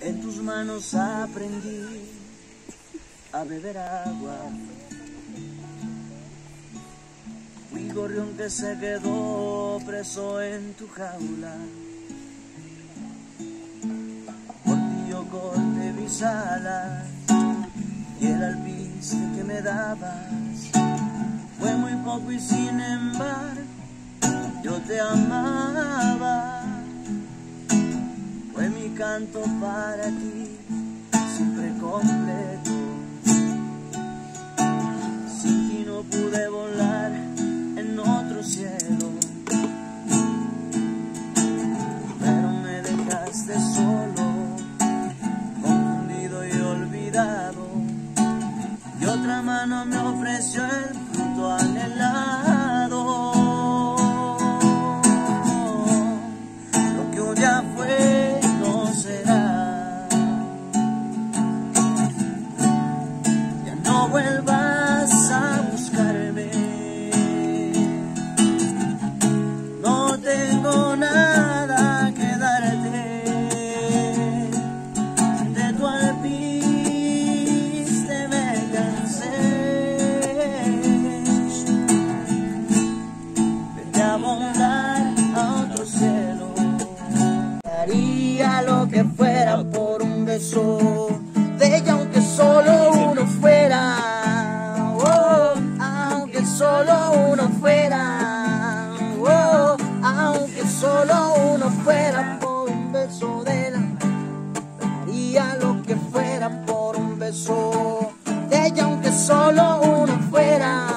En tus manos aprendí a beber agua. Fui gorrión que se quedó preso en tu jaula. Por ti yo corté mis alas y el alpiste que me dabas fue muy poco y sin embargo yo te amaba. Canto para ti, siempre completo. Sin ti no pude volar en otro cielo. Pero me dejaste solo, confundido y olvidado. Y otra mano me ofreció el fruto anhelado. Haría lo que fuera por un beso de ella, aunque solo uno fuera. Oh, aunque solo uno fuera. Oh, aunque solo uno fuera por un beso de la. Haría lo que fuera por un beso de ella, aunque solo uno fuera.